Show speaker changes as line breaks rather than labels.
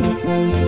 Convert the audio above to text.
Música